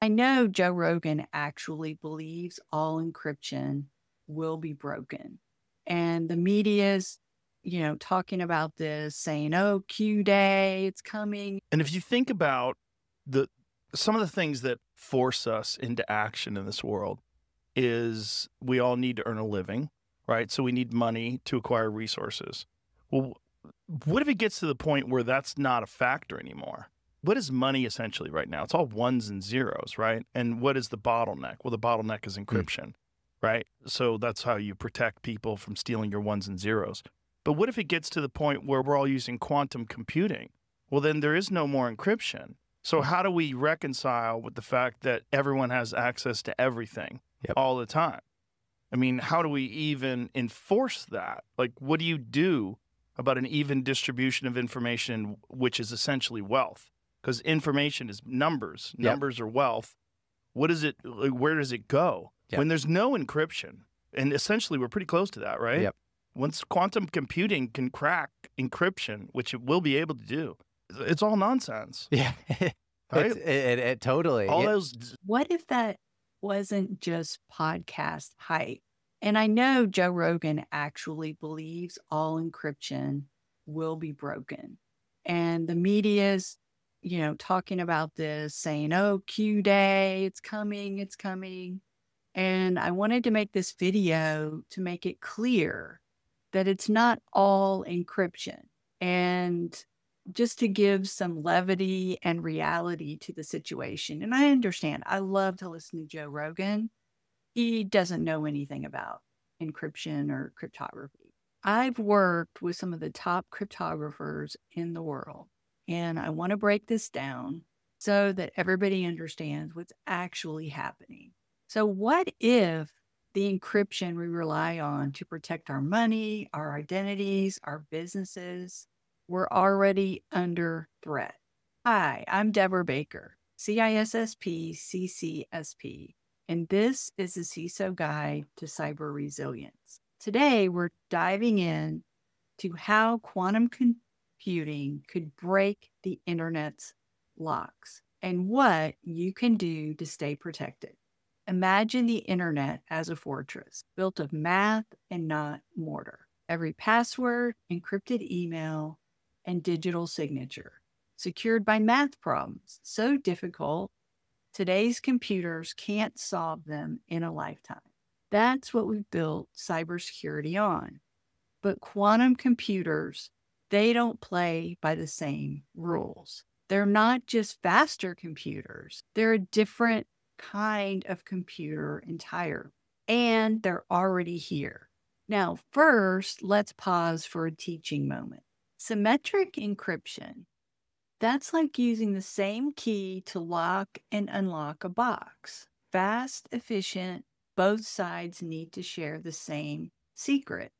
I know Joe Rogan actually believes all encryption will be broken. And the media's, you know, talking about this, saying, oh, Q day, it's coming. And if you think about the some of the things that force us into action in this world is we all need to earn a living, right? So we need money to acquire resources. Well, what if it gets to the point where that's not a factor anymore? What is money essentially right now? It's all ones and zeros, right? And what is the bottleneck? Well, the bottleneck is encryption, mm. right? So that's how you protect people from stealing your ones and zeros. But what if it gets to the point where we're all using quantum computing? Well, then there is no more encryption. So how do we reconcile with the fact that everyone has access to everything yep. all the time? I mean, how do we even enforce that? Like, what do you do about an even distribution of information, which is essentially wealth? Because information is numbers. Yep. Numbers are wealth. What is it? Like, where does it go yep. when there's no encryption? And essentially, we're pretty close to that, right? Yep. Once quantum computing can crack encryption, which it will be able to do, it's all nonsense. Yeah. right? It, it, it, totally. All those. What if that wasn't just podcast hype? And I know Joe Rogan actually believes all encryption will be broken. And the media's, you know, talking about this, saying, oh, Q day, it's coming, it's coming. And I wanted to make this video to make it clear that it's not all encryption. And just to give some levity and reality to the situation. And I understand, I love to listen to Joe Rogan he doesn't know anything about encryption or cryptography. I've worked with some of the top cryptographers in the world, and I want to break this down so that everybody understands what's actually happening. So, what if the encryption we rely on to protect our money, our identities, our businesses were already under threat? Hi, I'm Deborah Baker, CISSP, CCSP and this is the CISO Guide to Cyber Resilience. Today, we're diving in to how quantum computing could break the internet's locks and what you can do to stay protected. Imagine the internet as a fortress built of math and not mortar. Every password, encrypted email, and digital signature secured by math problems so difficult Today's computers can't solve them in a lifetime. That's what we've built cybersecurity on. But quantum computers, they don't play by the same rules. They're not just faster computers, they're a different kind of computer entirely. And they're already here. Now, first, let's pause for a teaching moment. Symmetric encryption that's like using the same key to lock and unlock a box. Fast, efficient, both sides need to share the same secret.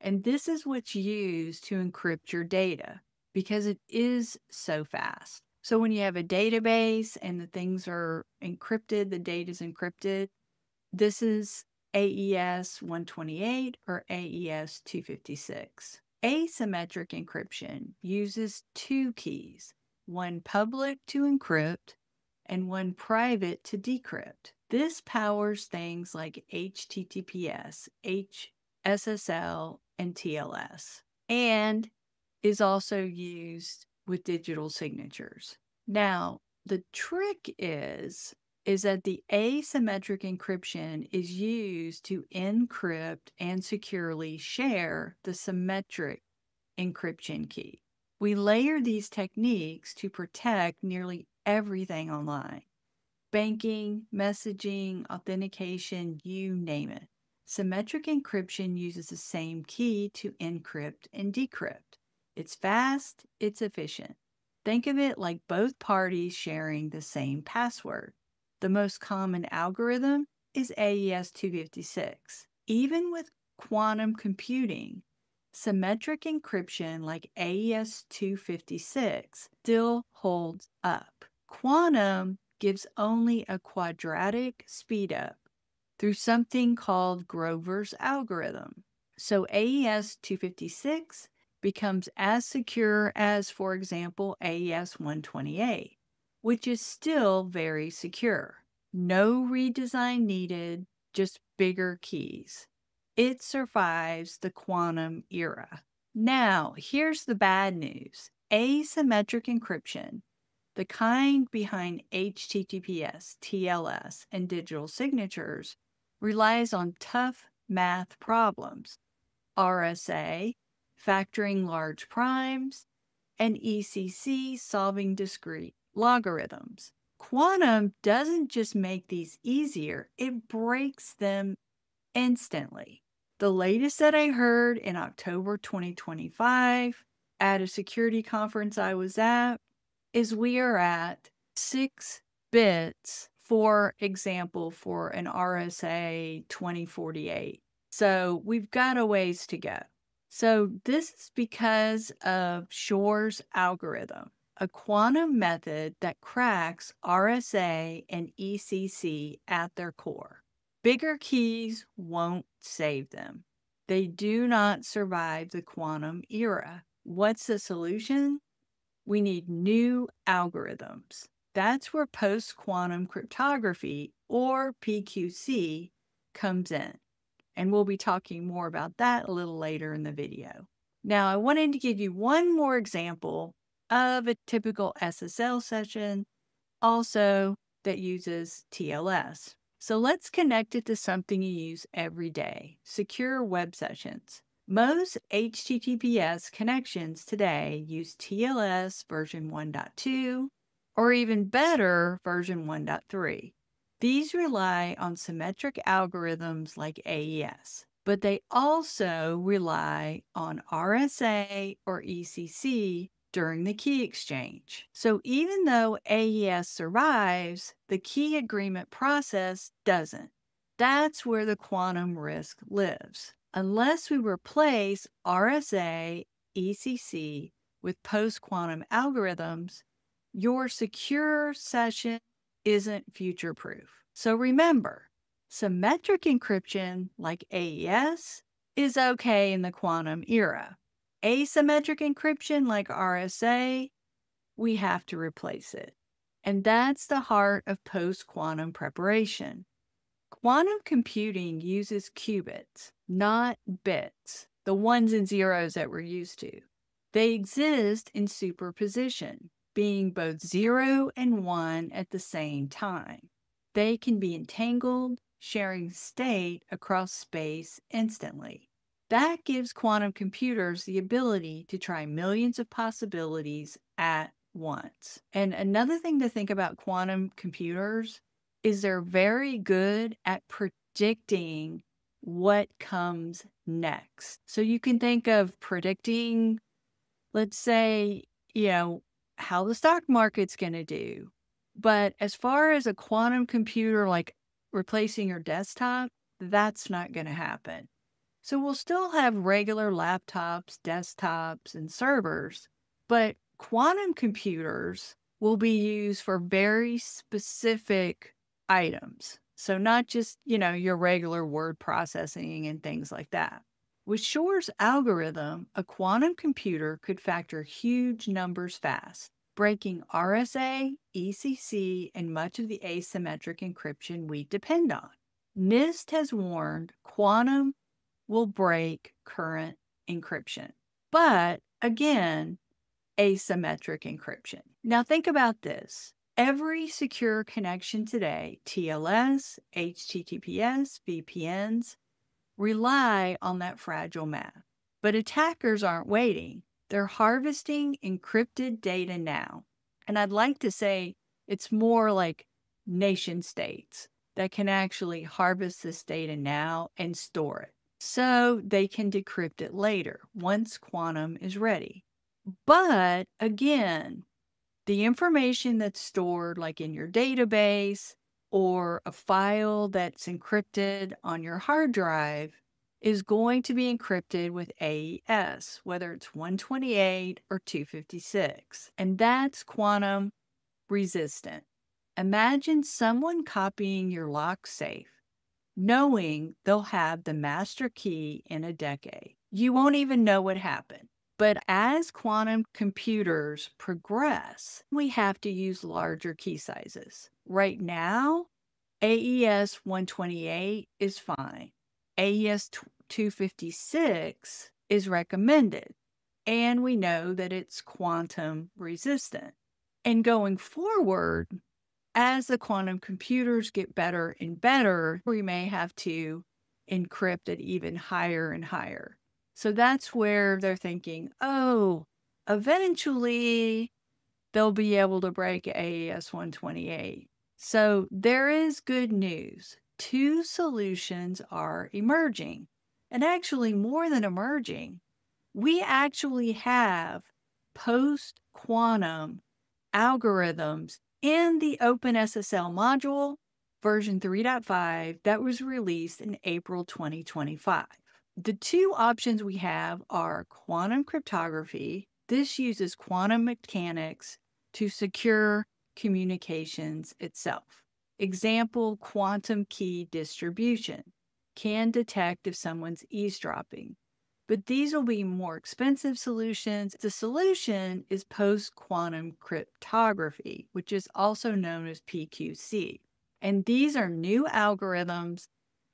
And this is what's used to encrypt your data because it is so fast. So when you have a database and the things are encrypted, the data is encrypted, this is AES 128 or AES 256. Asymmetric encryption uses two keys one public to encrypt and one private to decrypt. This powers things like HTTPS, HSSL, and TLS, and is also used with digital signatures. Now, the trick is is that the asymmetric encryption is used to encrypt and securely share the symmetric encryption key. We layer these techniques to protect nearly everything online banking, messaging, authentication, you name it. Symmetric encryption uses the same key to encrypt and decrypt. It's fast, it's efficient. Think of it like both parties sharing the same password. The most common algorithm is AES 256. Even with quantum computing, symmetric encryption like AES 256 still holds up. Quantum gives only a quadratic speedup through something called Grover's algorithm. So AES 256 becomes as secure as, for example, AES 128, which is still very secure. No redesign needed, just bigger keys. It survives the quantum era. Now, here's the bad news asymmetric encryption, the kind behind HTTPS, TLS, and digital signatures, relies on tough math problems RSA, factoring large primes, and ECC, solving discrete logarithms. Quantum doesn't just make these easier, it breaks them instantly. The latest that I heard in October 2025 at a security conference I was at is we are at six bits, for example, for an RSA 2048. So we've got a ways to go. So this is because of Shor's algorithm, a quantum method that cracks RSA and ECC at their core. Bigger keys won't save them. They do not survive the quantum era. What's the solution? We need new algorithms. That's where post quantum cryptography, or PQC, comes in. And we'll be talking more about that a little later in the video. Now, I wanted to give you one more example of a typical SSL session, also that uses TLS. So let's connect it to something you use every day secure web sessions. Most HTTPS connections today use TLS version 1.2 or even better, version 1.3. These rely on symmetric algorithms like AES, but they also rely on RSA or ECC during the key exchange. So even though AES survives, the key agreement process doesn't. That's where the quantum risk lives. Unless we replace RSA, ECC with post quantum algorithms, your secure session isn't future proof. So remember, symmetric encryption like AES is okay in the quantum era asymmetric encryption like RSA, we have to replace it. And that's the heart of post quantum preparation. Quantum computing uses qubits, not bits, the ones and zeros that we're used to. They exist in superposition, being both zero and one at the same time. They can be entangled, sharing state across space instantly. That gives quantum computers the ability to try millions of possibilities at once. And another thing to think about quantum computers is they're very good at predicting what comes next. So you can think of predicting, let's say, you know, how the stock market's going to do. But as far as a quantum computer, like replacing your desktop, that's not going to happen. So we'll still have regular laptops, desktops, and servers, but quantum computers will be used for very specific items. So not just, you know, your regular word processing and things like that. With Shor's algorithm, a quantum computer could factor huge numbers fast, breaking RSA, ECC, and much of the asymmetric encryption we depend on. NIST has warned quantum will break current encryption. But again, asymmetric encryption. Now, think about this. Every secure connection today, TLS, HTTPS, VPNs, rely on that fragile math. But attackers aren't waiting. They're harvesting encrypted data now. And I'd like to say it's more like nation states that can actually harvest this data now and store it so they can decrypt it later once quantum is ready. But again, the information that's stored like in your database or a file that's encrypted on your hard drive is going to be encrypted with AES, whether it's 128 or 256. And that's quantum resistant. Imagine someone copying your lock safe knowing they'll have the master key in a decade. You won't even know what happened. But as quantum computers progress, we have to use larger key sizes. Right now, AES 128 is fine. AES 256 is recommended. And we know that it's quantum resistant. And going forward, as the quantum computers get better and better, we may have to encrypt it even higher and higher. So that's where they're thinking, oh, eventually they'll be able to break AES 128. So there is good news. Two solutions are emerging, and actually more than emerging. We actually have post quantum algorithms in the OpenSSL module version 3.5 that was released in April 2025. The two options we have are quantum cryptography. This uses quantum mechanics to secure communications itself. Example quantum key distribution can detect if someone's eavesdropping. But these will be more expensive solutions. The solution is post quantum cryptography, which is also known as PQC. And these are new algorithms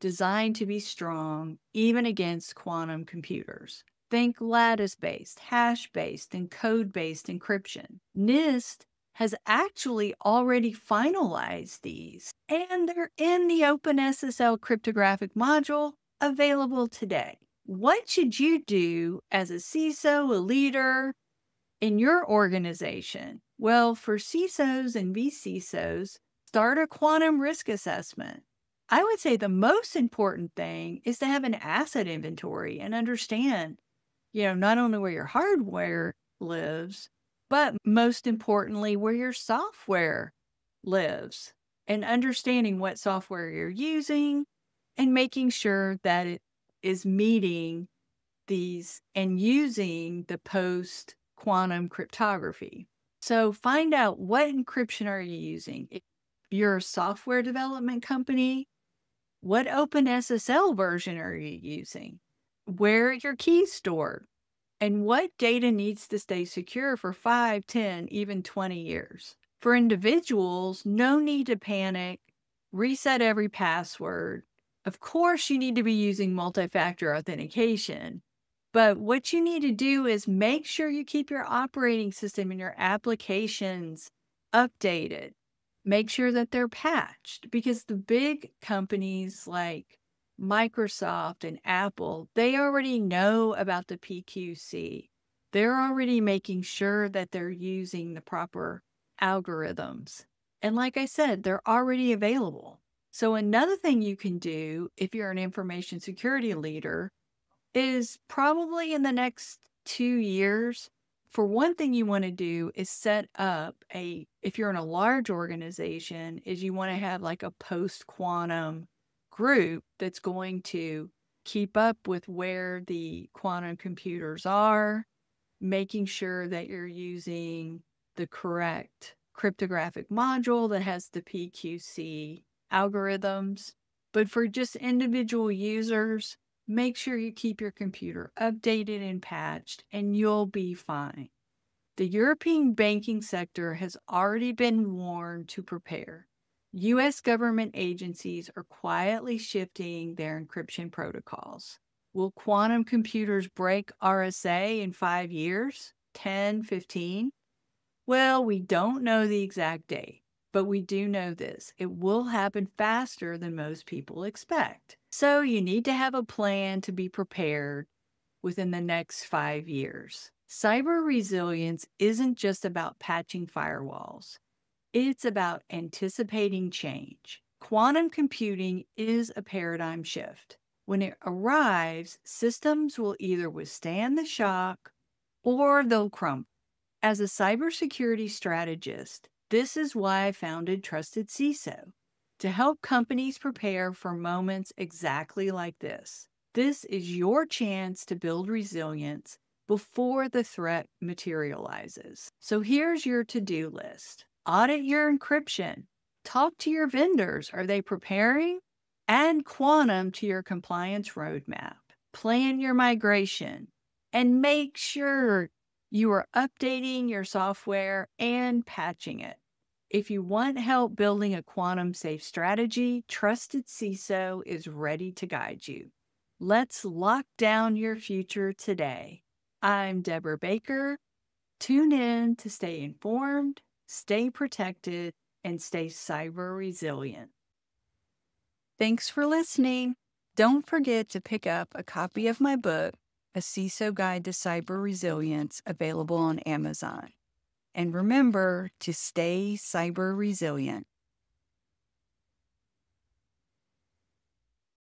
designed to be strong even against quantum computers. Think lattice based, hash based, and code based encryption. NIST has actually already finalized these, and they're in the OpenSSL cryptographic module available today. What should you do as a CISO, a leader in your organization? Well, for CISOs and vCISOs, start a quantum risk assessment. I would say the most important thing is to have an asset inventory and understand, you know, not only where your hardware lives, but most importantly, where your software lives and understanding what software you're using and making sure that it is meeting these and using the post quantum cryptography. So find out what encryption are you using. If you're a software development company, what OpenSSL version are you using? Where are your keys stored? And what data needs to stay secure for 5, 10, even 20 years. For individuals, no need to panic, reset every password. Of course, you need to be using multi factor authentication, but what you need to do is make sure you keep your operating system and your applications updated. Make sure that they're patched because the big companies like Microsoft and Apple, they already know about the PQC. They're already making sure that they're using the proper algorithms. And like I said, they're already available. So, another thing you can do if you're an information security leader is probably in the next two years. For one thing, you want to do is set up a, if you're in a large organization, is you want to have like a post quantum group that's going to keep up with where the quantum computers are, making sure that you're using the correct cryptographic module that has the PQC algorithms. But for just individual users, make sure you keep your computer updated and patched, and you'll be fine. The European banking sector has already been warned to prepare. U.S. government agencies are quietly shifting their encryption protocols. Will quantum computers break RSA in five years, 10, 15? Well, we don't know the exact date, but we do know this. It will happen faster than most people expect. So you need to have a plan to be prepared within the next five years. Cyber resilience isn't just about patching firewalls. It's about anticipating change. Quantum computing is a paradigm shift. When it arrives, systems will either withstand the shock or they'll crumble. As a cybersecurity strategist, this is why I founded Trusted CISO to help companies prepare for moments exactly like this. This is your chance to build resilience before the threat materializes. So here's your to do list audit your encryption, talk to your vendors. Are they preparing? Add quantum to your compliance roadmap, plan your migration, and make sure you are updating your software and patching it. If you want help building a quantum safe strategy, Trusted CISO is ready to guide you. Let's lock down your future today. I'm Deborah Baker. Tune in to stay informed, stay protected, and stay cyber resilient. Thanks for listening. Don't forget to pick up a copy of my book, A CISO Guide to Cyber Resilience, available on Amazon. And remember to stay cyber resilient.